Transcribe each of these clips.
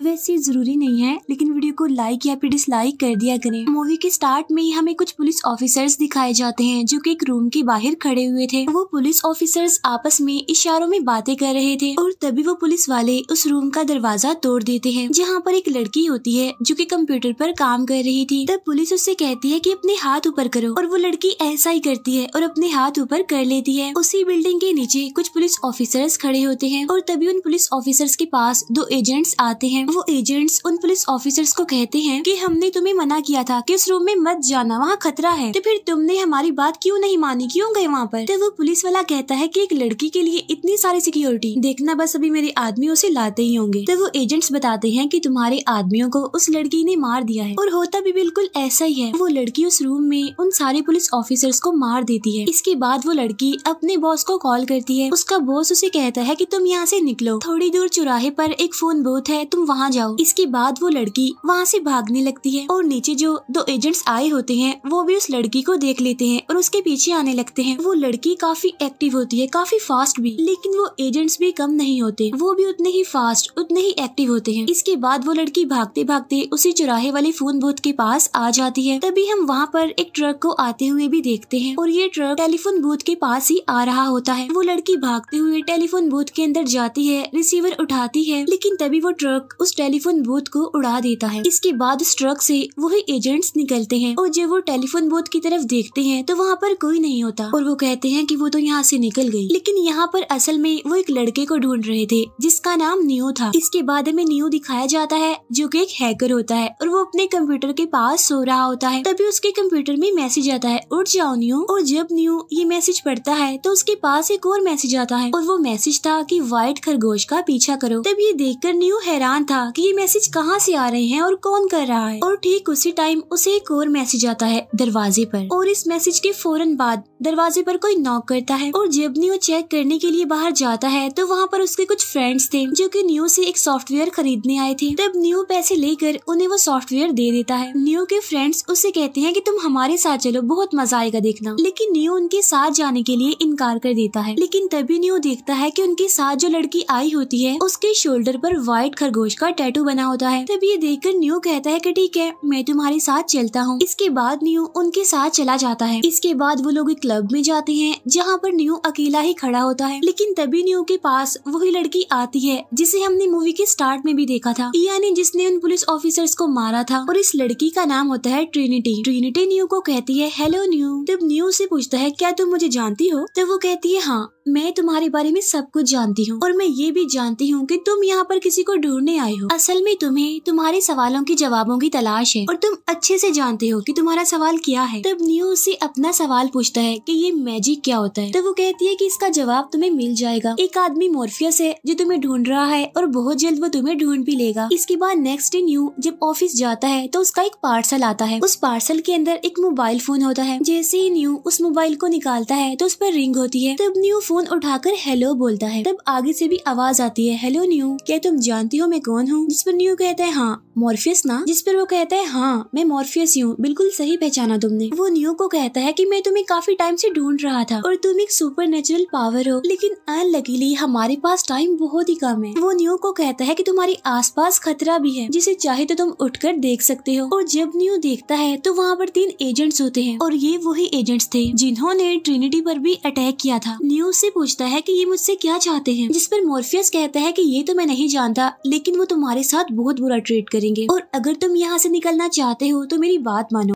वैसे ज़रूरी नहीं है, लेकिन वीडियो को लाइक या फिर डिसलाइक कर दिया करें। मूवी के स्टार्ट में ही हमें कुछ पुलिस ऑफिसर्स दिखाए जाते हैं, जो कि एक रूम के बाहर खड़े हुए थे। वो पुलिस ऑफिसर्स आपस में इशारों में बातें कर रहे थे, और तभी वो पुलिस वाले उस रूम का दरवाज़ा तोड़ देते हैं, जहाँ पर एक लड़की होती है, जो की कंप्यूटर पर काम कर रही थी। तब पुलिस उससे कहती है की अपने हाथ ऊपर करो, और वो लड़की ऐसा ही करती है, और अपने हाथ ऊपर कर लेती है। उसी बिल्डिंग के नीचे कुछ पुलिस ऑफिसर्स खड़े होते हैं, और तभी उन पुलिस ऑफिसर्स के पास दो एजेंट्स आते हैं। वो एजेंट्स उन पुलिस ऑफिसर्स को कहते हैं कि हमने तुम्हें मना किया था कि उस रूम में मत जाना, वहाँ खतरा है। तो फिर तुमने हमारी बात क्यों नहीं मानी? क्यों गए वहाँ पर? तो वो पुलिस वाला कहता है कि एक लड़की के लिए इतनी सारी सिक्योरिटी देखना बस अभी मेरे आदमी उसे लाते ही होंगे। तो वो एजेंट्स बताते हैं कि तुम्हारे आदमियों को उस लड़की ने मार दिया है। और होता भी बिल्कुल ऐसा ही है। वो लड़की उस रूम में उन सारे पुलिस ऑफिसर्स को मार देती है। इसके बाद वो लड़की अपने बॉस को कॉल करती है। उसका बॉस उसे कहता है कि तुम यहाँ से निकलो। थोड़ी दूर चौराहे पर एक फ़ोन बूथ है। तुम वहाँ जाओ। इसके बाद वो लड़की वहाँ से भागने लगती है और नीचे जो दो एजेंट्स आए होते हैं, वो भी उस लड़की को देख लेते हैं और उसके पीछे आने लगते हैं। वो लड़की काफ़ी एक्टिव होती है, काफ़ी फास्ट भी, लेकिन वो एजेंट्स भी कम नहीं होते। वो भी उतने ही फास्ट उतने ही एक्टिव होते हैं। इसके बाद वो लड़की भागते भागते उसी चौराहे वाले फ़ोन बूथ के पास आ जाती है। तभी हम वहाँ पर एक ट्रक को आते हुए भी देखते हैं और ये ट्रक टेलीफोन बूथ के पास ही आ रहा होता है। वो लड़की भागते हुए टेलीफोन बूथ के अंदर जाती है रिसीवर उठाती है, लेकिन तभी वो ट्रक टेलीफोन बूथ को उड़ा देता है। इसके बाद उस ट्रक से वही एजेंट्स निकलते हैं और जब वो टेलीफोन बूथ की तरफ़ देखते हैं तो वहाँ पर कोई नहीं होता और वो कहते हैं कि वो तो यहाँ से निकल गई। लेकिन यहाँ पर असल में वो एक लड़के को ढूंढ रहे थे, जिसका नाम न्यू था। इसके बाद हमें न्यू दिखाया जाता है, जो की एक हैकर होता है और वो अपने कंप्यूटर के पास सो रहा होता है। तभी उसके कंप्यूटर में मैसेज आता है, उठ जाओ न्यू। और जब न्यू ये मैसेज पढ़ता है तो उसके पास एक और मैसेज आता है और वो मैसेज था कि, व्हाइट खरगोश का पीछा करो। तब ये देखकर न्यू हैरान था कि ये मैसेज कहाँ से आ रहे हैं और कौन कर रहा है? और ठीक उसी टाइम उसे एक और मैसेज आता है दरवाजे पर। और इस मैसेज के फ़ौरन बाद दरवाजे पर कोई नॉक करता है और जब न्यू चेक करने के लिए बाहर जाता है तो वहाँ पर उसके कुछ फ्रेंड्स थे जो कि न्यू से एक सॉफ्टवेयर खरीदने आए थे। तब न्यू पैसे लेकर उन्हें वो सॉफ्टवेयर दे देता है। न्यू के फ्रेंड्स उससे कहते हैं कि तुम हमारे साथ चलो, बहुत मज़ा आएगा देखना। लेकिन न्यू उनके साथ जाने के लिए इनकार कर देता है। लेकिन तभी न्यू देखता है कि उनके साथ जो लड़की आई होती है, उसके शोल्डर पर व्हाइट खरगोश का टैटू बना होता है। तब ये देखकर न्यू कहता है कि ठीक है, मैं तुम्हारे साथ चलता हूँ। इसके बाद न्यू उनके साथ चला जाता है। इसके बाद वो लोग एक क्लब में जाते हैं, जहाँ पर न्यू अकेला ही खड़ा होता है। लेकिन तभी न्यू के पास वही लड़की आती है, जिसे हमने मूवी के स्टार्ट में भी देखा था। यानी जिसने उन पुलिस ऑफिसर्स को मारा था। और इस लड़की का नाम होता है ट्रिनिटी ट्रिनिटी न्यू को कहती है हेलो न्यू। तब न्यू से पूछता है, क्या तुम मुझे जानती हो? तब वो कहती है हाँ मैं तुम्हारे बारे में सब कुछ जानती हूँ। और मैं ये भी जानती हूँ कि तुम यहाँ पर किसी को ढूँढने आए हो। असल में तुम्हें तुम्हारे सवालों के जवाबों की तलाश है और तुम अच्छे से जानते हो कि तुम्हारा सवाल क्या है। तब न्यू उससे अपना सवाल पूछता है कि ये मैजिक क्या होता है। तब वो कहती है कि इसका जवाब तुम्हें मिल जाएगा। एक आदमी मोर्फियस है जो तुम्हें ढूंढ रहा है और बहुत जल्द वो तुम्हें ढूंढ भी लेगा। इसके बाद नेक्स्ट डे न्यू जब ऑफ़िस जाता है तो उसका एक पार्सल आता है। उस पार्सल के अंदर एक मोबाइल फ़ोन होता है। जैसे ही न्यू उस मोबाइल को निकालता है तो उस पर रिंग होती है। तब न्यू फ़ोन उठाकर हेलो बोलता है। तब आगे से भी आवाज़ आती है। हेलो न्यू क्या तुम जानती हो मैं कौन हूँ? जिस पर न्यू कहता है हाँ मॉर्फियस ना? जिस पर वो कहता है हाँ मैं मॉर्फियस हूँ बिल्कुल सही पहचाना तुमने। वो न्यू को कहता है कि मैं तुम्हें काफ़ी टाइम से ढूंढ रहा था और तुम एक सुपर नेचुरल पावर हो, लेकिन अनलकीली हमारे पास टाइम बहुत ही कम है। वो न्यू को कहता है कि तुम्हारे आसपास खतरा भी है, जिसे चाहे तो तुम उठकर देख सकते हो। और जब न्यू देखता है तो वहाँ पर तीन एजेंट्स होते हैं, और ये वही एजेंट्स थे, जिन्होंने ट्रिनिटी पर भी अटैक किया था। न्यू से पूछता है कि ये मुझसे क्या चाहते हैं? जिस पर मोर्फियस कहता है कि ये तो मैं नहीं जानता, लेकिन वो तुम्हारे साथ बहुत बुरा ट्रीट करेंगे। और अगर तुम यहाँ से निकलना चाहते हो तो मेरी बात मानो।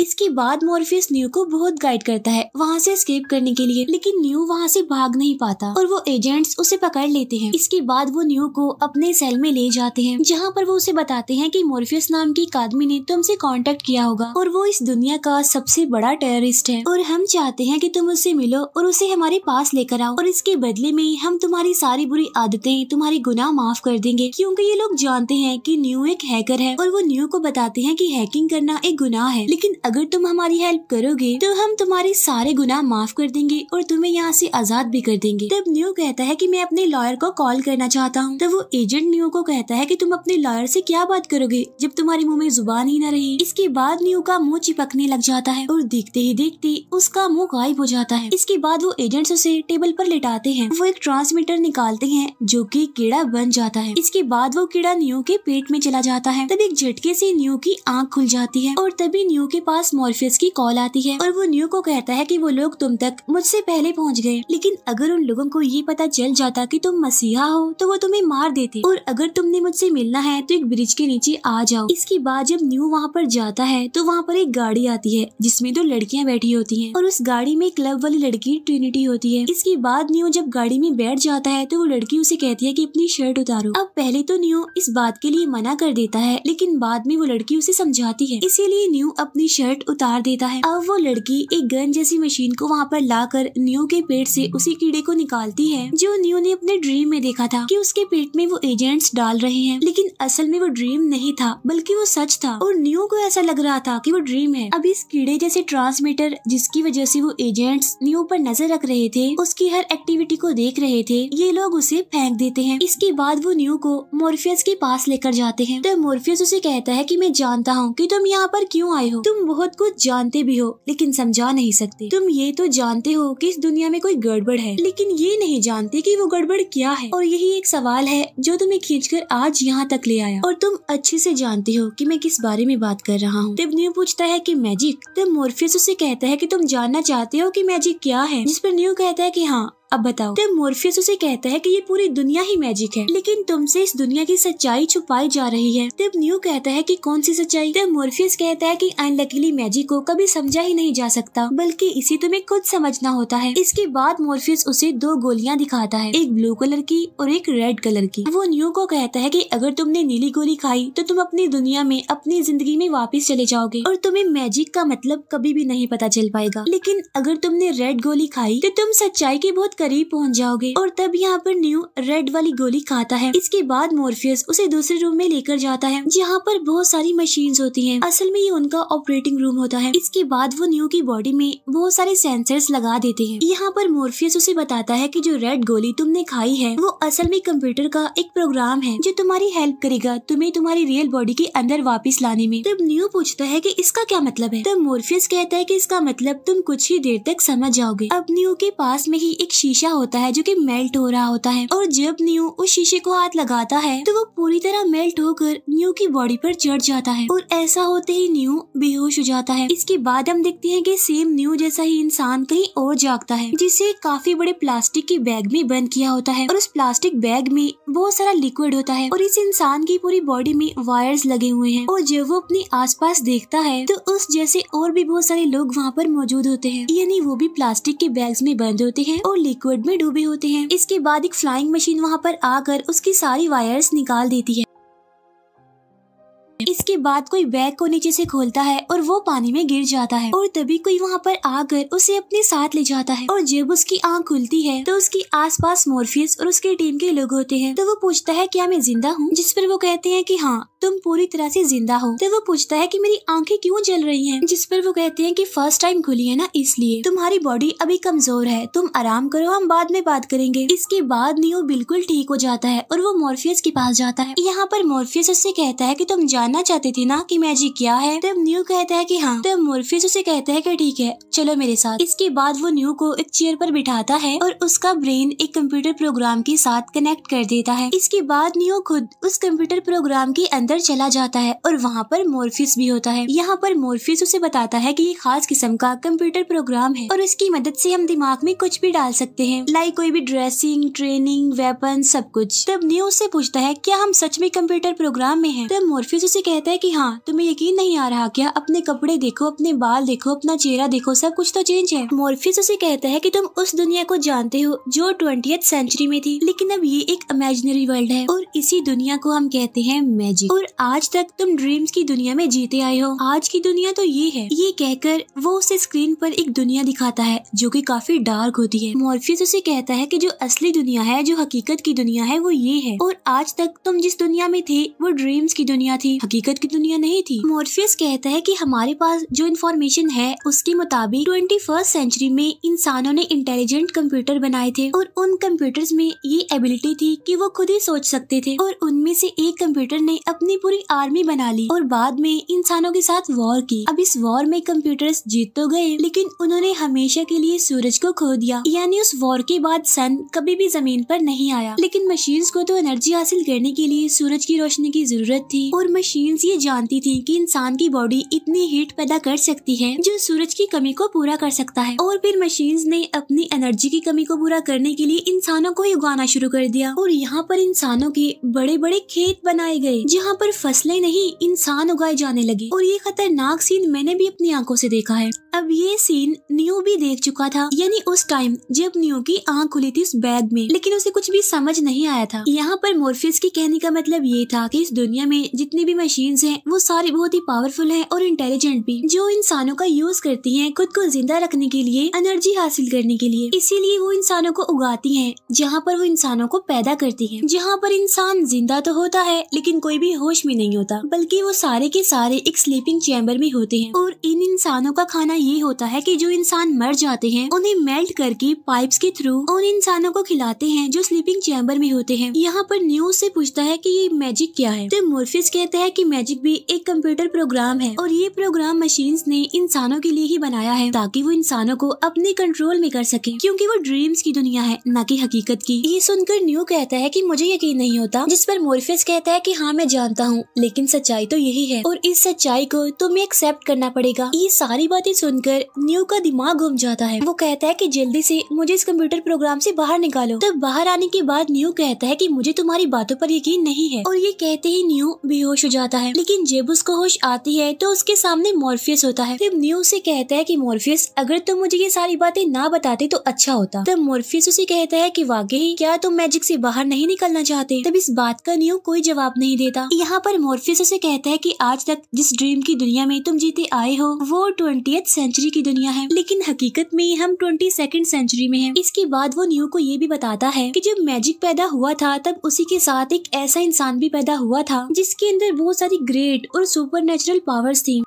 इसके बाद मोर्फियस न्यू को बहुत गाइड करता है, वहाँ से स्केप करने के लिए। लेकिन न्यू वहाँ से भाग नहीं पाता और वो एजेंट्स उसे पकड़ लेते हैं। इसके बाद वो न्यू को अपने सेल में ले जाते हैं, जहाँ पर वो उसे बताते हैं कि मोर्फियस नाम की एक आदमी ने तुमसे कांटेक्ट किया होगा और वो इस दुनिया का सबसे बड़ा टेररिस्ट है। और हम चाहते हैं कि तुम उससे मिलो और उसे हमारे पास लेकर आओ और इसके बदले में हम तुम्हारी सारी बुरी आदतें, तुम्हारी गुनाह माफ़ कर देंगे। क्योंकि ये लोग जानते हैं कि न्यू एक हैकर है और वो न्यू को बताते हैं कि हैकिंग करना एक गुनाह है। लेकिन अगर तुम हमारी हेल्प करोगे तो हम तुम्हारे सारे गुनाह माफ़ कर देंगे और तुम्हें यहाँ से आज़ाद भी कर देंगे। तब न्यू कहता है कि मैं अपने लॉयर को कॉल करना चाहता हूँ। तब वो एजेंट न्यू को कहता है कि तुम अपने लॉयर से क्या बात करोगे, जब तुम्हारे मुँह में ज़ुबान ही न रही। इसके बाद न्यू का मुँह चिपकने लग जाता है और देखते ही देखते उसका मुँह गायब हो जाता है। इसके बाद वो एजेंट्स उसे टेबल पर लिटाते हैं। वो एक ट्रांसमीटर निकालते हैं, जो कि कीड़ा बन जाता है। इसके बाद वो कीड़ा न्यू के पेट में चला जाता है। तब एक झटके से न्यू की आँख खुल जाती है और तभी न्यू के पास मॉर्फियस की कॉल आती है और वो न्यू को कहता है कि वो लोग तुम तक मुझसे पहले पहुँच गए। लेकिन अगर उन लोगों को ये पता चल जाता कि तुम मसीहा हो तो वो तुम्हें मार देते। और अगर तुमने मुझसे मिलना है तो एक ब्रिज के नीचे आ जाओ। इसके बाद जब न्यू वहाँ पर जाता है तो वहाँ पर एक गाड़ी आती है, जिसमें दो लड़कियाँ बैठी होती है। और उस गाड़ी में क्लब वाली लड़की ट्रिनिटी होती है। इसके बाद न्यू जब गाड़ी में बैठ जाता है तो वो लड़की उसे कहती है की अपनी शर्ट उतारो। अब पहले तो न्यू इस बात के लिए मना कर देता है, लेकिन बाद में वो लड़की उसे समझाती है। इसीलिए न्यू अपनी शर्ट उतार देता है। अब वो लड़की एक गन जैसी मशीन को वहाँ पर लाकर न्यू के पेट से उसी कीड़े को निकालती है, जो न्यू ने अपने ड्रीम में देखा था कि उसके पेट में वो एजेंट्स डाल रहे हैं। लेकिन असल में वो ड्रीम नहीं था, बल्कि वो सच था। और न्यू को ऐसा लग रहा था कि वो ड्रीम है। अब इस कीड़े जैसे ट्रांसमीटर, जिसकी वजह से वो एजेंट्स न्यू पर नज़र रख रहे थे, उसकी हर एक्टिविटी को देख रहे थे, ये लोग उसे फेंक देते हैं। इसके बाद वो न्यू को मोर्फियस के पास लेकर जाते हैं। तो मोर्फियस उसे कहता है कि मैं जानता हूँ कि तुम यहाँ पर क्यों आए हो? तुम बहुत कुछ जानते भी हो, लेकिन समझा नहीं सकते। तुम ये तो जानते हो कि इस दुनिया में कोई गड़बड़ है, लेकिन ये नहीं जानते कि वो गड़बड़ क्या है। और यही एक सवाल है, जो तुम्हें खींचकर आज यहाँ तक ले आया। और तुम अच्छे से जानते हो कि मैं किस बारे में बात कर रहा हूँ। तब न्यू पूछता है कि मैजिक, तब मोर्फियस उसे कहता है कि तुम जानना चाहते हो कि मैजिक क्या है, जिस पर न्यू कहता है कि हाँ अब बताओ। तब मोर्फियस उसे कहता है कि ये पूरी दुनिया ही मैजिक है, लेकिन तुमसे इस दुनिया की सच्चाई छुपाई जा रही है। तब न्यू कहता है कि कौन सी सच्चाई? तब मोर्फियस कहता है कि अनलकीली मैजिक को कभी समझा ही नहीं जा सकता, बल्कि इसे तुम्हें खुद समझना होता है। इसके बाद मोर्फियस उसे दो गोलियाँ दिखाता है, एक ब्लू कलर की और एक रेड कलर की। वो न्यू को कहता है की अगर तुमने नीली गोली खाई तो तुम अपनी दुनिया में, अपनी ज़िंदगी में वापिस चले जाओगे, और तुम्हें मैजिक का मतलब कभी भी नहीं पता चल पाएगा। लेकिन अगर तुमने रेड गोली खाई तो तुम सच्चाई की बहुत करीब पहुँच जाओगे। और तब यहाँ पर न्यू रेड वाली गोली खाता है। इसके बाद मोर्फियस उसे दूसरे रूम में लेकर जाता है, जहाँ पर बहुत सारी मशीन होती है। असल में ये उनका ऑपरेटिंग रूम होता है। इसके बाद वो न्यू की बॉडी में बहुत सारे सेंसर्स लगा देते हैं। यहाँ पर मोर्फियस उसे बताता है की जो रेड गोली तुमने खाई है, वो असल में कंप्यूटर का एक प्रोग्राम है, जो तुम्हारी हेल्प करेगा तुम्हें तुम्हारी रियल बॉडी के अंदर वापस लाने में। तब न्यू पूछता है कि इसका क्या मतलब है? तब मोर्फियस कहता है कि इसका मतलब तुम कुछ ही देर तक समझ जाओगे। अब न्यू के पास में ही एक शीशा होता है जो कि मेल्ट हो रहा होता है और जब न्यू उस शीशे को हाथ लगाता है तो वो पूरी तरह मेल्ट होकर न्यू की बॉडी पर चढ़ जाता है और ऐसा होते ही न्यू बेहोश हो जाता है। इसके बाद हम देखते हैं कि सेम न्यू जैसा ही इंसान कहीं और जागता है, जिसे काफ़ी बड़े प्लास्टिक के बैग में बंद किया होता है और उस प्लास्टिक बैग में बहुत सारा लिक्विड होता है और इस इंसान की पूरी बॉडी में वायर्स लगे हुए हैं और जब वो अपने आसपास देखता है तो उस जैसे और भी बहुत सारे लोग वहाँ पर मौजूद होते हैं। यानी वो भी प्लास्टिक के बैग्स में बंद होते हैं और लिक्विड में डूबे होते हैं। इसके बाद एक फ्लाइंग मशीन वहाँ पर आकर उसकी सारी वायर्स निकाल देती है। इसके बाद कोई बैग को नीचे से खोलता है और वो पानी में गिर जाता है। और तभी कोई वहाँ पर आकर उसे अपने साथ ले जाता है। और जब उसकी आँख खुलती है तो उसके आसपास मोर्फियस और उसके टीम के लोग होते हैं। तो वो पूछता है, क्या मैं ज़िंदा हूँ? जिस पर वो कहते हैं कि हाँ। तुम पूरी तरह से ज़िंदा हो। तो वो पूछता है कि मेरी आँखें क्यों जल रही हैं? जिस पर वो कहते हैं कि फ़र्स्ट टाइम खुली है ना, इसलिए। तुम्हारी बॉडी अभी कमज़ोर है। तुम आराम करो, हम बाद में बात करेंगे। इसके बाद नियो बिल्कुल ठीक हो जाता है और वो मोर्फियस के पास जाता है। यहाँ पर मोर्फियस उससे कहता है की तुम जानना चाहते थे ना की मैजिक क्या है? तब न्यू कहता है की हाँ। तब मोर्फियस उसे कहता है की ठीक है, चलो मेरे साथ। इसके बाद वो न्यू को एक चेयर पर बिठाता है और उसका ब्रेन एक कंप्यूटर प्रोग्राम के साथ कनेक्ट कर देता है। इसके बाद न्यू खुद उस कंप्यूटर प्रोग्राम के अंदर चला जाता है और वहाँ पर मोरफिस भी होता है। यहाँ पर मोरफिस उसे बताता है कि ये खास किस्म का कंप्यूटर प्रोग्राम है और इसकी मदद से हम दिमाग में कुछ भी डाल सकते हैं, लाइक कोई भी ड्रेसिंग, ट्रेनिंग वेपन सब कुछ। तब न्यू उससे पूछता है, क्या हम सच में कंप्यूटर प्रोग्राम में हैं? तब मोर्फिस उसे कहता है कि हाँ तुम्हें यकीन नहीं आ रहा क्या? अपने कपड़े देखो, अपने बाल देखो, अपना चेहरा देखो, सब कुछ तो चेंज है। मोर्फिस उसे कहता है कि, तुम उस दुनिया को जानते हो जो ट्वेंटी सेंचुरी में थी, लेकिन अब ये एक इमेजिनरी वर्ल्ड है और इसी दुनिया को हम कहते हैं मैजिक और आज तक तुम ड्रीम्स की दुनिया में जीते आए हो। आज की दुनिया तो ये है। ये कहकर वो उसे स्क्रीन पर एक दुनिया दिखाता है, जो कि काफ़ी डार्क होती है। मॉर्फियस उसे कहता है कि जो असली दुनिया है, जो हकीकत की दुनिया है, वो ये है। और आज तक तुम जिस दुनिया में थे, वो ड्रीम्स की दुनिया थी। हकीकत की दुनिया नहीं थी। मोर्फियस कहता है कि हमारे पास जो इन्फॉर्मेशन है, उसके मुताबिक ट्वेंटी फ़र्स्ट सेंचुरी में इंसानों ने इंटेलिजेंट कंप्यूटर बनाए थे। और उन कंप्यूटर्स में ये एबिलिटी थी कि वो खुद ही सोच सकते थे। और उनमें से एक कंप्यूटर ने अपनी पूरी आर्मी बना ली और बाद में इंसानों के साथ वॉर की। अब इस वॉर में कंप्यूटर्स जीत तो गए, लेकिन उन्होंने हमेशा के लिए सूरज को खो दिया। यानी उस वॉर के बाद सन कभी भी ज़मीन पर नहीं आया। लेकिन मशीन को तो एनर्जी हासिल करने के लिए सूरज की रोशनी की ज़रूरत थी और मशीन ये जानती थी की इंसान की बॉडी इतनी हीट पैदा कर सकती है जो सूरज की कमी को पूरा कर सकता है। और फिर मशीन ने अपनी एनर्जी की कमी को पूरा करने के लिए इंसानों को ही उगाना शुरू कर दिया। और यहाँ पर इंसानों के बड़े बड़े खेत बनाए गए, जहाँ पर फ़सलें नहीं, इंसान उगाए जाने लगे। और ये खतरनाक सीन मैंने भी अपनी आँखों से देखा है। अब ये सीन न्यू भी देख चुका था। यानी उस टाइम जब न्यू की आँख खुली थी उस बैग में। लेकिन उसे कुछ भी समझ नहीं आया था। यहाँ पर मोरफिस की कहने का मतलब ये था कि इस दुनिया में जितनी भी मशीन हैं, वो सारी बहुत ही पावरफुल हैं और इंटेलिजेंट भी। जो इंसानों का यूज़ करती हैं खुद को ज़िंदा रखने के लिए एनर्जी हासिल करने के लिए। इसीलिए वो इंसानों को उगाती है, जहाँ पर वो इंसानों को पैदा करती है। जहाँ पर इंसान ज़िंदा तो होता है, लेकिन कोई भी होश में नहीं होता, बल्कि वो सारे के सारे एक स्लीपिंग चैम्बर में होते हैं। और इन इंसानों का खाना ये होता है कि जो इंसान मर जाते हैं, उन्हें मेल्ट करके पाइप्स के थ्रू उन इंसानों को खिलाते हैं जो स्लीपिंग चैम्बर में होते हैं। यहाँ पर न्यूज़ से पूछता है कि ये मैजिक क्या है? तो मोर्फिस कहते हैं कि मैजिक भी एक कंप्यूटर प्रोग्राम है और ये प्रोग्राम मशीन ने इंसानों के लिए ही बनाया है, ताकि वो इंसानों को अपने कंट्रोल में कर सके, क्योंकि वो ड्रीम्स की दुनिया है, न की हकीकत की। ये सुनकर न्यू कहता है की मुझे यकीन नहीं होता, जिस पर मोर्फिस कहता है की हाँ मैं जानता हूँ, लेकिन सच्चाई तो यही है। और इस सच्चाई को तुम्हें एक्सेप्ट करना पड़ेगा। ये सारी बातें सुनकर न्यू का दिमाग घूम जाता है। वो कहता है कि जल्दी से मुझे इस कंप्यूटर प्रोग्राम से बाहर निकालो। तब बाहर आने के बाद न्यू कहता है कि मुझे तुम्हारी बातों पर यकीन नहीं है। और ये कहते ही न्यू बेहोश हो जाता है। लेकिन जब उसको होश आती है तो उसके सामने मोर्फियस होता है। तब न्यू से कहता है कि, मोर्फियस, अगर तुम मुझे ये सारी बातें ना बताते तो अच्छा होता। तब मोर्फियस उसे कहता है कि, वाकई, क्या तुम मैजिक से बाहर नहीं निकलना चाहते? तब इस बात का न्यू कोई जवाब नहीं देता। यहाँ पर मोर्फियस उसे कहता है कि आज तक जिस ड्रीम की दुनिया में तुम जीते आए हो, वो ट्वेंटी सेंचुरी की दुनिया है। लेकिन हकीकत में हम ट्वेंटी सेकेंड सेंचुरी में है। इसके बाद वो न्यू को ये भी बताता है कि जब मैजिक पैदा हुआ था, तब उसी के साथ एक ऐसा इंसान भी पैदा हुआ था, जिसके अंदर बहुत सारी ग्रेट और सुपर नेचुरल पावर्स थी।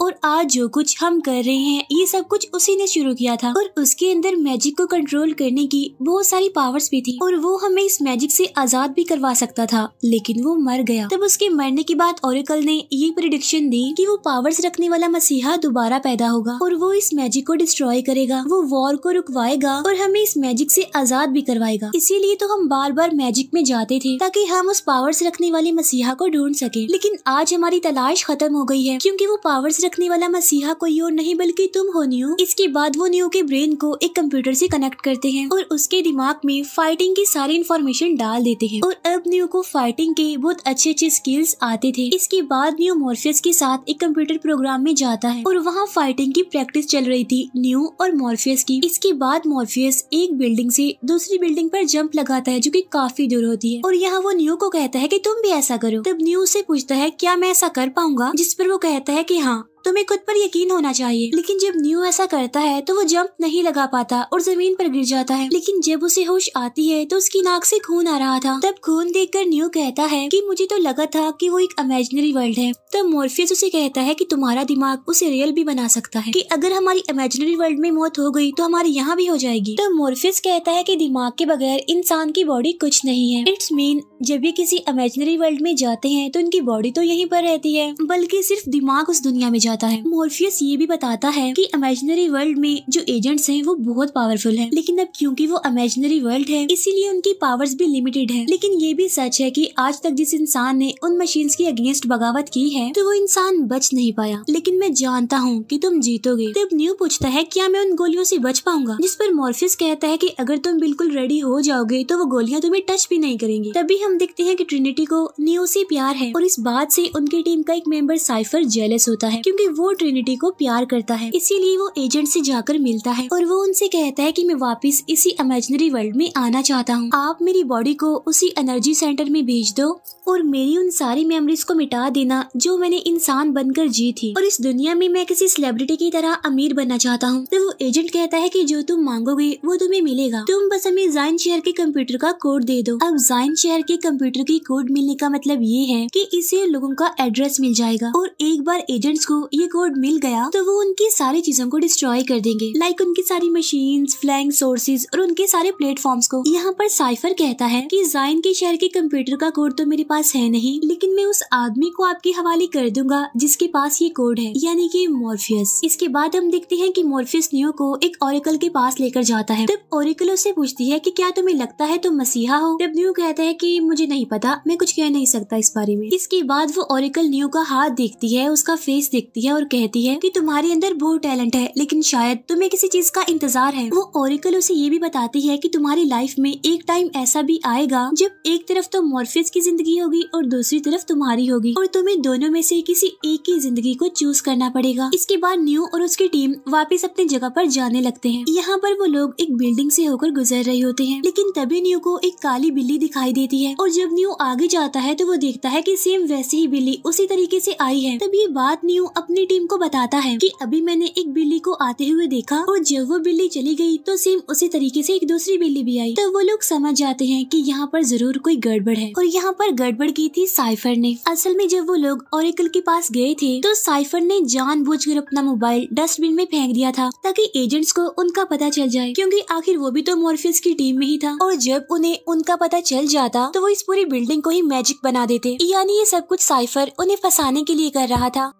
और आज जो कुछ हम कर रहे हैं, ये सब कुछ उसी ने शुरू किया था। और उसके अंदर मैजिक को कंट्रोल करने की बहुत सारी पावर्स भी थी। और वो हमें इस मैजिक से आज़ाद भी करवा सकता था, लेकिन वो मर गया। तब उसके मरने के बाद ओरिकल ने ये प्रिडिक्शन दी कि वो पावर्स रखने वाला मसीहा दोबारा पैदा होगा और वो इस मैजिक को डिस्ट्रॉय करेगा। वो वॉर को रुकवाएगा और हमें इस मैजिक से आज़ाद भी करवाएगा। इसीलिए तो हम बार बार मैजिक में जाते थे, ताकि हम उस पावर्स रखने वाले मसीहा को ढूंढ सके। लेकिन आज हमारी तलाश खत्म हो गई है, क्योंकि वो पावर्स रखने वाला मसीहा कोई और नहीं, बल्कि तुम हो न्यू। इसके बाद वो न्यू के ब्रेन को एक कंप्यूटर से कनेक्ट करते हैं और उसके दिमाग में फाइटिंग की सारी इन्फॉर्मेशन डाल देते हैं। और अब न्यू को फाइटिंग के बहुत अच्छे अच्छे स्किल्स आते थे। इसके बाद न्यू मोर्फियस के साथ एक कंप्यूटर प्रोग्राम में जाता है और वहाँ फाइटिंग की प्रैक्टिस चल रही थी न्यू और मोर्फियस की। इसके बाद मोर्फियस एक बिल्डिंग से दूसरी बिल्डिंग पर जंप लगाता है, जो कि काफ़ी दूर होती है। और यहाँ वो न्यू को कहता है कि तुम भी ऐसा करो। तब न्यू से पूछता है, क्या मैं ऐसा कर पाऊँगा? जिस पर वो कहता है कि हाँ। तुम्हें खुद पर यकीन होना चाहिए। लेकिन जब न्यू ऐसा करता है तो वो जंप नहीं लगा पाता और ज़मीन पर गिर जाता है। लेकिन जब उसे होश आती है तो उसकी नाक से खून आ रहा था। तब खून देखकर न्यू कहता है कि मुझे तो लगा था कि वो एक इमेजिनरी वर्ल्ड है। तब मोर्फियस उसे कहता है कि तुम्हारा दिमाग उसे रियल भी बना सकता है। कि अगर हमारी इमेजिनरी वर्ल्ड में मौत हो गई तो हमारी यहाँ भी हो जाएगी। तब मोर्फियस कहता है की दिमाग के बगैर इंसान की बॉडी कुछ नहीं है। इट्स मीन जब ये किसी इमेजिनरी वर्ल्ड में जाते हैं तो उनकी बॉडी तो यहीं पर रहती है। बल्कि सिर्फ़ दिमाग उस दुनिया में जाता है। मोर्फियस ये भी बताता है कि इमेजिनरी वर्ल्ड में जो एजेंट्स हैं, वो बहुत पावरफुल हैं। लेकिन अब क्योंकि वो इमेजिनरी वर्ल्ड है, इसीलिए उनकी पावर्स भी लिमिटेड है। लेकिन ये भी सच है कि आज तक जिस इंसान ने उन मशीन्स की अगेंस्ट बगावत की है तो वो इंसान बच नहीं पाया। लेकिन मैं जानता हूँ कि तुम जीतोगे। तब न्यू पूछता है, क्या मैं उन गोलियों से बच पाऊँगा? जिस पर मोर्फियस कहता है कि अगर तुम बिल्कुल रेडी हो जाओगे तो वो गोलियाँ तुम्हें टच भी नहीं करेंगी। तभी हम देखते हैं कि ट्रिनिटी को न्यू से प्यार है, और इस बात से उनकी टीम का एक मेंबर साइफर जेलस होता है, क्योंकि क्योंकि वो ट्रिनिटी को प्यार करता है। इसीलिए वो एजेंट से जाकर मिलता है और वो उनसे कहता है कि मैं वापस इसी इमेजिनरी वर्ल्ड में आना चाहता हूँ। आप मेरी बॉडी को उसी एनर्जी सेंटर में भेज दो और मेरी उन सारी मेमोरीज को मिटा देना जो मैंने इंसान बनकर जी थी। और इस दुनिया में मैं किसी सेलिब्रिटी की तरह अमीर बनना चाहता हूँ। तो वो एजेंट कहता है कि जो तुम मांगोगे वो तुम्हें मिलेगा। तुम बस हमें जाइन शेयर के कंप्यूटर का कोड दे दो। अब जाइन शेयर के कंप्यूटर की कोड मिलने का मतलब ये है कि इसे लोगों का एड्रेस मिल जाएगा और एक बार एजेंट्स को ये कोड मिल गया तो वो उनकी सारी चीज़ों को डिस्ट्रॉय कर देंगे। लाइक उनकी सारी मशीन फ्लैंग सोर्सेज और उनके सारे प्लेटफॉर्म्स को। यहाँ पर साइफर कहता है की जाइन के शहर के कंप्यूटर का कोड तो मेरे पास है नहीं, लेकिन मैं उस आदमी को आपके हवाले कर दूँगा जिसके पास ये कोड है, यानी कि मोर्फियस इसके बाद हम देखते हैं कि मोर्फियस न्यू को एक ओरिकल के पास लेकर जाता है। तब ओरिकल उससे पूछती है कि क्या तुम्हें लगता है तुम मसीहा हो? तब न्यू कहता है कि मुझे नहीं पता, मैं कुछ कह नहीं सकता इस बारे में। इसके बाद वो ओरिकल न्यू का हाथ देखती है, उसका फेस देखती है और कहती है कि तुम्हारे अंदर बहुत टैलेंट है, लेकिन शायद तुम्हें किसी चीज़ का इंतज़ार है। वो ओरिकल उसे ये भी बताती है कि तुम्हारी लाइफ में एक टाइम ऐसा भी आएगा जब एक तरफ़ तो मोर्फियस की ज़िंदगी होगी और दूसरी तरफ़ तुम्हारी होगी, और तुम्हें दोनों में से किसी एक की ज़िंदगी को चूज़ करना पड़ेगा। इसके बाद न्यू और उसकी टीम वापस अपनी जगह पर जाने लगते हैं। यहाँ पर वो लोग एक बिल्डिंग से होकर गुजर रहे होते हैं, लेकिन तभी न्यू को एक काली बिल्ली दिखाई देती है, और जब न्यू आगे जाता है तो वो देखता है कि सेम वैसी ही बिल्ली उसी तरीके से आई है। तब ये बात न्यू अपनी टीम को बताता है कि अभी मैंने एक बिल्ली को आते हुए देखा और जब वो बिल्ली चली गई तो सेम उसी तरीके से एक दूसरी बिल्ली भी आई। तो वो लोग समझ जाते हैं कि यहाँ पर ज़रूर कोई गड़बड़ है और यहाँ पर गड़बड़ की थी साइफर ने। असल में जब वो लोग ओरिकल के पास गए थे तो साइफर ने जानबूझकर अपना मोबाइल डस्टबिन में फेंक दिया था ताकि एजेंट्स को उनका पता चल जाए, क्योंकि आखिर वो भी तो मोर्फियस की टीम में ही था। और जब उन्हें उनका पता चल जाता तो वो इस पूरी बिल्डिंग को ही मैजिक बना देते। यानी ये सब कुछ साइफर उन्हें फंसाने के लिए कर रहा था।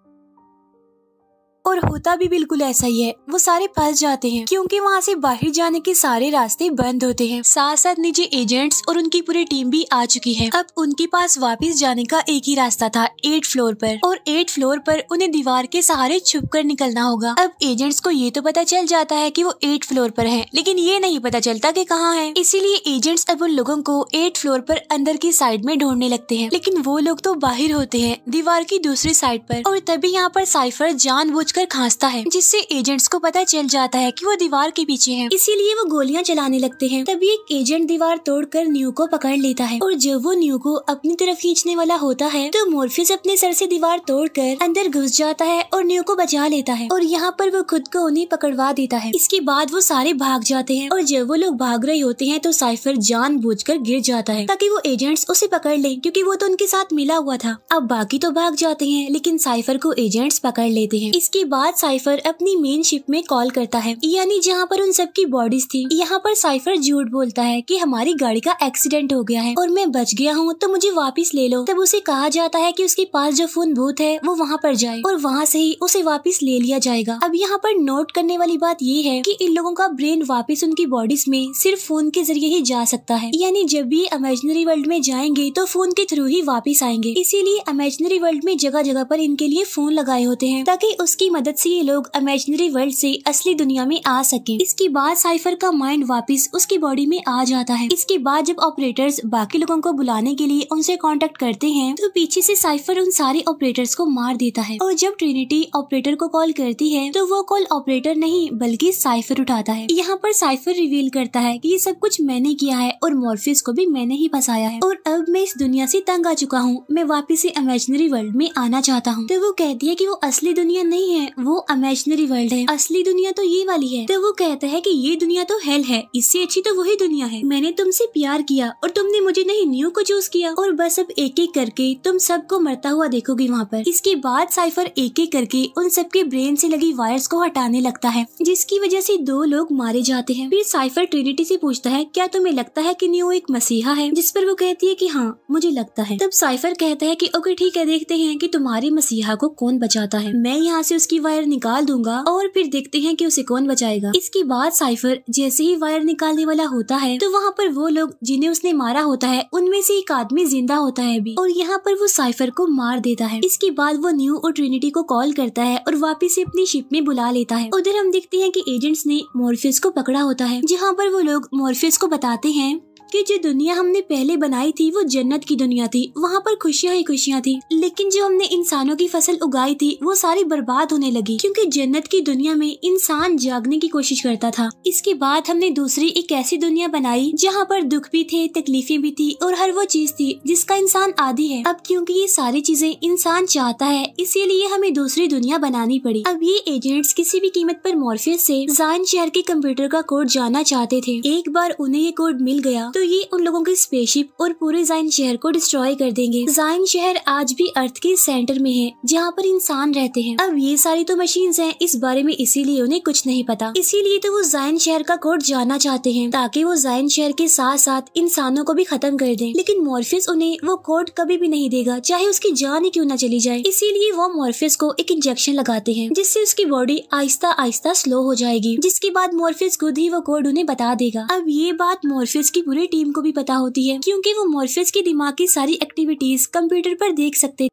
और होता भी बिल्कुल ऐसा ही है। वो सारे फंस जाते हैं, क्योंकि वहाँ से बाहर जाने के सारे रास्ते बंद होते हैं। साथ साथ निजी एजेंट्स और उनकी पूरी टीम भी आ चुकी है। अब उनके पास वापस जाने का एक ही रास्ता था, एट फ्लोर पर। और एट फ्लोर पर उन्हें दीवार के सहारे छुप कर निकलना होगा। अब एजेंट्स को ये तो पता चल जाता है की वो एट फ्लोर पर है, लेकिन ये नहीं पता चलता की कहाँ है। इसीलिए एजेंट्स अब उन लोगों को एट फ्लोर पर अंदर की साइड में ढूँढने लगते हैं। लेकिन वो लोग तो बाहर होते हैं, दीवार की दूसरी साइड पर। और तभी यहाँ पर साइफर जान कर खांसता है, जिससे एजेंट्स को पता चल जाता है कि वो दीवार के पीछे है। इसीलिए वो गोलियाँ चलाने लगते हैं। तभी एक एजेंट दीवार तोड़कर न्यू को पकड़ लेता है। और जब वो न्यू को अपनी तरफ़ खींचने वाला होता है तो मोर्फिस अपने सर से दीवार तोड़कर अंदर घुस जाता है और न्यू को बचा लेता है। और यहाँ पर वो खुद को उन्हें पकड़वा देता है। इसके बाद वो सारे भाग जाते हैं। और जब वो लोग भाग रहे होते हैं तो साइफर जान कर गिर जाता है, ताकि वो एजेंट्स उसे पकड़ ले, क्योंकि वो तो उनके साथ मिला हुआ था। अब बाकी तो भाग जाते हैं, लेकिन साइफर को एजेंट्स पकड़ लेते हैं। इसके बाद साइफर अपनी मेन शिप में कॉल करता है। यानी जहाँ पर उन सबकी बॉडीज थी, यहाँ पर साइफर झूठ बोलता है कि हमारी गाड़ी का एक्सीडेंट हो गया है और मैं बच गया हूँ तो मुझे वापस ले लो। तब उसे कहा जाता है कि उसके पास जो फ़ोन बूथ है, वो वहाँ पर जाए और वहाँ से ही उसे वापस ले लिया जाएगा। अब यहाँ पर नोट करने वाली बात ये है कि इन लोगों का ब्रेन वापस उनकी बॉडीज में सिर्फ़ फ़ोन के ज़रिए ही जा सकता है। यानी जब भी इमेजिनरी वर्ल्ड में जाएँगे तो फ़ोन के थ्रू ही वापस आएँगे। इसीलिए इमेजिनरी वर्ल्ड में जगह जगह पर इनके लिए फ़ोन लगाए होते हैं, ताकि उसकी मदद से ये लोग इमेजिनरी वर्ल्ड से असली दुनिया में आ सके। इसके बाद साइफर का माइंड वापस उसकी बॉडी में आ जाता है। इसके बाद जब ऑपरेटर्स बाकी लोगों को बुलाने के लिए उनसे कांटेक्ट करते हैं तो पीछे से साइफर उन सारे ऑपरेटर्स को मार देता है। और जब ट्रिनिटी ऑपरेटर को कॉल करती है तो वो कॉल ऑपरेटर नहीं, बल्कि साइफर उठाता है। यहाँ पर साइफर रिवील करता है की ये सब कुछ मैंने किया है और मॉर्फिस को भी मैंने ही फंसाया है। और अब मैं इस दुनिया से तंग आ चुका हूँ। मैं वापिस इमेजिनरी वर्ल्ड में आना चाहता हूँ। तो वो कहती है की वो असली दुनिया नहीं है। वो इमेजिनरी वर्ल्ड है। असली दुनिया तो ये वाली है। तो वो कहता है कि ये दुनिया तो हेल है। इससे अच्छी तो वही दुनिया है। मैंने तुमसे प्यार किया और तुमने मुझे नहीं न्यू को चूज़ किया। और बस अब एक एक करके तुम सबको मरता हुआ देखोगे वहाँ पर। इसके बाद साइफर एक एक करके उन सबके ब्रेन से लगी वायर्स को हटाने लगता है, जिसकी वजह से दो लोग मारे जाते हैं। फिर साइफर ट्रिनिटी से पूछता है, क्या तुम्हें लगता है कि न्यू एक मसीहा है? जिस पर वो कहती है कि हाँ मुझे लगता है। तब साइफर कहता है कि, ओके, ठीक है, देखते हैं कि तुम्हारे मसीहा को कौन बचाता है? मैं यहाँ से उसकी वायर निकाल दूँगा और फिर देखते हैं कि उसे कौन बचाएगा। इसके बाद साइफर जैसे ही वायर निकालने वाला होता है तो वहाँ पर वो लोग जिन्हें उसने मारा होता है, उनमें से एक आदमी ज़िंदा होता है भी। और यहाँ पर वो साइफर को मार देता है। इसके बाद वो न्यू और ट्रिनिटी को कॉल करता है और वापिस अपनी शिप में बुला लेता है। उधर हम देखते हैं की एजेंट्स ने मोर्फियस को पकड़ा होता है, जहाँ पर वो लोग मोर्फियस को बताते हैं। कि जो दुनिया हमने पहले बनाई थी, वो जन्नत की दुनिया थी। वहाँ पर खुशियाँ ही खुशियाँ थी। लेकिन जो हमने इंसानों की फ़सल उगाई थी, वो सारी बर्बाद होने लगी। क्योंकि जन्नत की दुनिया में इंसान जागने की कोशिश करता था। इसके बाद हमने दूसरी एक ऐसी दुनिया बनाई, जहाँ पर दुख भी थे, तकलीफें भी थी और हर वो चीज़ थी, जिसका इंसान आदि है। अब क्योंकि ये सारी चीज़ें इंसान चाहता है, इसीलिए हमें दूसरी दुनिया बनानी पड़ी। अब ये एजेंट्स किसी भी कीमत पर मॉर्फियस से जायन शहर के कंप्यूटर का कोड जाना चाहते थे। एक बार उन्हें ये कोड मिल गया तो ये उन लोगों के स्पेसशिप और पूरे जायन शहर को डिस्ट्रॉय कर देंगे। जायन शहर आज भी अर्थ के सेंटर में है, जहाँ पर इंसान रहते हैं। अब ये सारी तो मशीन है, इस बारे में इसीलिए उन्हें कुछ नहीं पता। इसीलिए तो वो जायन शहर का कोड जानना चाहते हैं, ताकि वो जायन शहर के साथ साथ इंसानों को भी खत्म कर दे। लेकिन मॉर्फियस उन्हें वो कोड कभी भी नहीं देगा, चाहे उसकी जान ही क्यों न चली जाए। इसीलिए वो मॉर्फिस को एक इंजेक्शन लगाते हैं, जिससे उसकी बॉडी आहिस्ता आहिस्ता स्लो हो जाएगी, जिसके बाद मॉर्फियस खुद ही वो कोड उन्हें बता देगा। अब ये बात मॉर्फियस की पूरी टीम को भी पता होती है, क्योंकि वो मॉर्फियस के दिमाग की सारी एक्टिविटीज़ कंप्यूटर पर देख सकते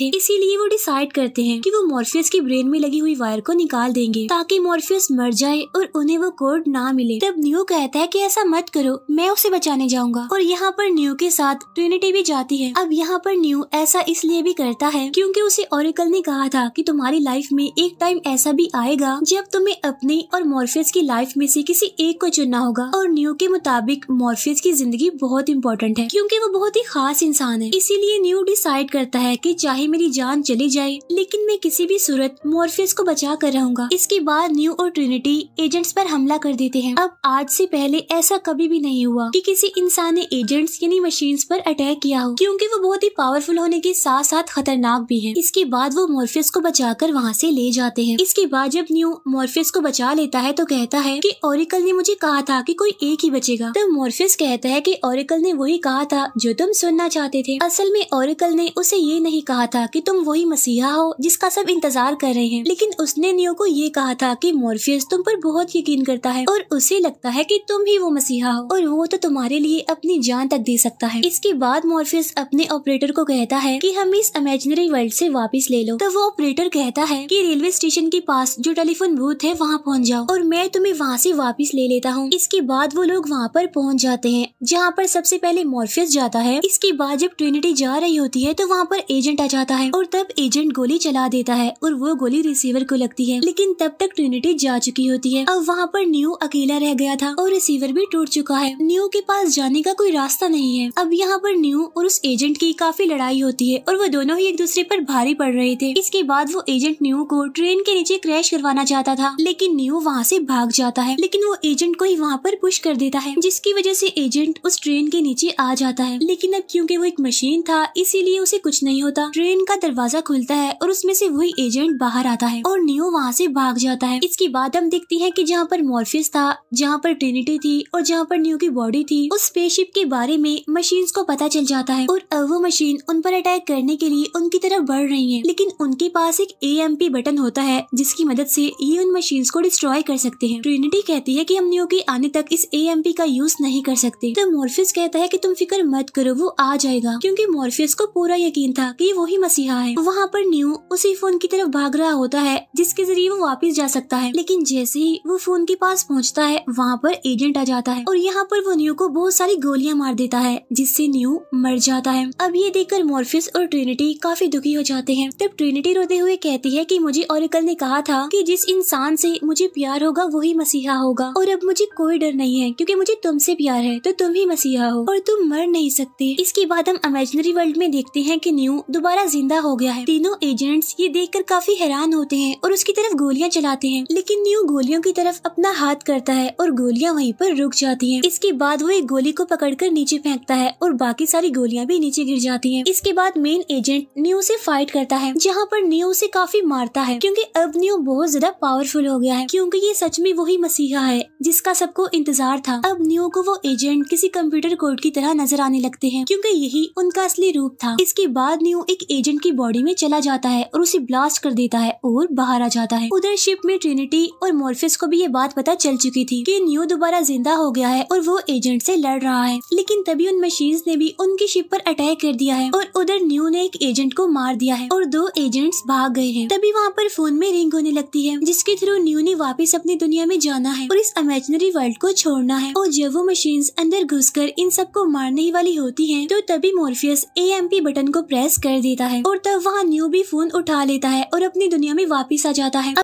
थे। इसीलिए वो डिसाइड करते हैं कि वो मॉर्फियस की ब्रेन में लगी हुई वायर को निकाल देंगे, ताकि मॉर्फियस मर जाए और उन्हें वो कोड ना मिले। तब न्यू कहता है कि ऐसा मत करो, मैं उसे बचाने जाऊँगा। और यहाँ पर न्यू के साथ ट्रिनिटी भी जाती है। अब यहाँ पर न्यू ऐसा इसलिए भी करता है क्योंकि उसे ओरिकल ने कहा था कि तुम्हारी लाइफ में एक टाइम ऐसा भी आएगा जब तुम्हें अपनी और मॉर्फियस की लाइफ में से किसी एक को चुनना होगा। और न्यू के मुताबिक मॉर्फियस की ज़िंदगी बहुत इंपॉर्टेंट है, क्योंकि वो बहुत ही खास इंसान है। इसीलिए न्यू डिसाइड करता है की चाहे मेरी जान चली जाए, लेकिन मैं किसी भी सूरत मॉर्फियस को बचा कर रहूँगा। इसके बाद न्यू और ट्रिनिटी एजेंट्स पर हमला कर देते हैं। अब आज से पहले ऐसा कभी भी नहीं हुआ कि किसी इंसान ने एजेंट्स यानी मशीन्स पर अटैक किया हो, क्योंकि वो बहुत ही पावरफुल होने के साथ साथ खतरनाक भी है। इसके बाद वो मॉर्फियस को बचा कर वहाँ से ले जाते हैं। इसके बाद जब न्यू मॉर्फियस को बचा लेता है तो कहता है की ओरिकल ने मुझे कहा था की कोई एक ही बचेगा। तब मॉर्फियस कहता है की ओरिकल ने वही कहा था जो तुम सुनना चाहते थे। असल में ओरिकल ने उसे ये नहीं कहा था कि तुम वही मसीहा हो जिसका सब इंतज़ार कर रहे हैं। लेकिन उसने नियो को ये कहा था कि मॉर्फियस तुम पर बहुत यकीन करता है और उसे लगता है कि तुम ही वो मसीहा हो। और वो तो तुम्हारे लिए अपनी जान तक दे सकता है। इसके बाद मॉर्फियस अपने ऑपरेटर को कहता है कि हम इस इमेजिनरी वर्ल्ड से वापस ले लो। तो वो ऑपरेटर कहता है कि रेलवे स्टेशन के पास जो टेलीफोन बूथ है, वहाँ पहुँच जाओ और मैं तुम्हें वहाँ से वापस ले लेता हूँ। इसके बाद वो लोग वहाँ पर पहुँच जाते हैं, जहाँ पर सबसे पहले मॉर्फियस जाता है। इसके बाद जब ट्रिनिटी जा रही होती है तो वहाँ पर एजेंट आ जाता है और तब एजेंट गोली चला देता है और वो गोली रिसीवर को लगती है। लेकिन तब तक ट्रिनिटी जा चुकी होती है। अब वहाँ पर न्यू अकेला रह गया था और रिसीवर भी टूट चुका है। न्यू के पास जाने का कोई रास्ता नहीं है। अब यहाँ पर न्यू और उस एजेंट की काफ़ी लड़ाई होती है और वो दोनों ही एक दूसरे पर भारी पड़ रहे थे। इसके बाद वो एजेंट न्यू को ट्रेन के नीचे क्रैश करवाना चाहता था। लेकिन न्यू वहाँ से भाग जाता है। लेकिन वो एजेंट को ही वहाँ पर पुश कर देता है, जिसकी वजह से एजेंट उस ट्रेन के नीचे आ जाता है। लेकिन अब क्योंकि वो एक मशीन था, इसीलिए उसे कुछ नहीं होता। ट्रेन का दरवाज़ा खुलता है और उसमें से वही एजेंट बाहर आता है और न्यू वहाँ से भाग जाता है। इसके बाद हम देखते हैं कि जहाँ पर मॉर्फिस था, जहाँ पर ट्रिनिटी थी और जहाँ पर न्यू की बॉडी थी, उस स्पेसशिप के बारे में मशीन को पता चल जाता है और वो मशीन उन पर अटैक करने के लिए उनकी तरफ़ बढ़ रही है। लेकिन उनके पास एक एएमपी बटन होता है, जिसकी मदद से ये उन मशीन को डिस्ट्रॉय कर सकते हैं। ट्रिनिटी कहती है कि हम न्यू के आने तक इस एएमपी का यूज़ नहीं कर सकते। तो मॉर्फिस कहता है कि तुम फ़िक्र मत करो, वो आ जाएगा। क्योंकि मॉर्फिस को पूरा यकीन था कि वही मसीहा है। वहाँ पर न्यू उसी फ़ोन की तरफ़ भाग रहा होता है, जिसके ज़रिए वो वापस जा सकता है। लेकिन जैसे ही वो फ़ोन के पास पहुँचता है, वहाँ पर एजेंट आ जाता है। और यहाँ पर वो न्यू को बहुत सारी गोलियाँ मार देता है, जिससे न्यू मर जाता है। अब ये देखकर मॉर्फिस और ट्रिनिटी काफ़ी दुखी हो जाते हैं। तब ट्रिनिटी रोते हुए कहती है कि मुझे ओरिकल ने कहा था कि जिस इंसान से मुझे प्यार होगा, वही मसीहा होगा। और अब मुझे कोई डर नहीं है, क्योंकि मुझे तुमसे प्यार है तो तुम ही मसीहा हो। और तुम मर नहीं सकते। इसके बाद हम इमेजिनरी वर्ल्ड में देखते हैं कि न्यू दोबारा ज़िंदा हो गया है तीनों एजेंट्स ये देखकर काफ़ी हैरान होते हैं और उसकी तरफ़ गोलियाँ चलाते हैं लेकिन न्यू गोलियों की तरफ़ अपना हाथ करता है और गोलियाँ वहीं पर रुक जाती हैं। इसके बाद वो एक गोली को पकड़कर नीचे फेंकता है और बाकी सारी गोलियाँ भी नीचे गिर जाती हैं। इसके बाद मेन एजेंट न्यू से फाइट करता है, जहाँ पर न्यू से काफ़ी मारता है, क्योंकि अब न्यू बहुत ज़्यादा पावरफुल हो गया है, क्योंकि ये सच में वही मसीहा है, जिसका सबको इंतज़ार था अब न्यू को वो एजेंट किसी कंप्यूटर कोड की तरह नज़र आने लगते हैं, क्योंकि यही उनका असली रूप था इसके बाद न्यू एक एजेंट की बॉडी में चला जाता है और उसे ब्लास्ट कर देता है और बाहर आ जाता है। उधर शिप में ट्रिनिटी और मोर्फिस को भी ये बात पता चल चुकी थी कि न्यू दोबारा ज़िंदा हो गया है और वो एजेंट से लड़ रहा है। लेकिन तभी उन मशीन ने भी उनकी शिप पर अटैक कर दिया है और उधर न्यू ने एक एजेंट को मार दिया है और दो एजेंट्स भाग गए हैं। तभी वहाँ पर फ़ोन में रिंग होने लगती है, जिसके थ्रू न्यू ने वापस अपनी दुनिया में जाना है और इस इमेजिनरी वर्ल्ड को छोड़ना है। और जब वो मशीन अंदर घुसकर इन सबको मारने वाली होती है तो तभी मोर्फियस ए बटन को प्रेस कर देता है और तब वहाँ न्यू भी फ़ोन उठा लेता है और अपनी दुनिया में वापिस आ जाता है।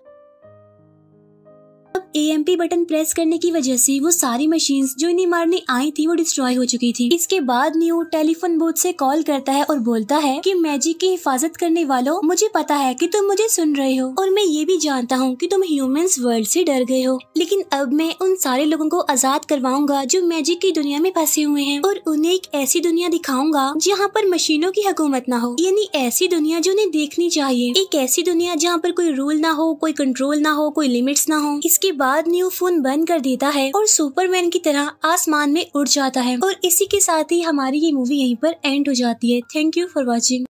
A M P button press करने की वजह से वो सारी मशीन जो इन्हें मारने आई थी, वो डिस्ट्रॉय हो चुकी थी। इसके बाद न्यू टेलीफोन बोर्ड से कॉल करता है और बोलता है कि मैजिक की हिफाजत करने वालों, मुझे पता है कि तुम मुझे सुन रहे हो और मैं ये भी जानता हूँ कि तुम ह्यूमंस वर्ल्ड से डर गए हो। लेकिन अब मैं उन सारे लोगों को आज़ाद करवाऊँगा जो मैजिक की दुनिया में फंसे हुए हैं और उन्हें एक ऐसी दुनिया दिखाऊँगा जहाँ पर मशीनों की हुकूमत ना हो। यानी ऐसी दुनिया जो उन्हें देखनी चाहिए। एक ऐसी दुनिया जहाँ पर कोई रूल ना हो, कोई कंट्रोल ना हो, कोई लिमिट्स ना हो। इसके बाद न्यू फ़ोन बंद कर देता है और सुपरमैन की तरह आसमान में उड़ जाता है और इसी के साथ ही हमारी ये मूवी यहीं पर एंड हो जाती है. Thank you for watching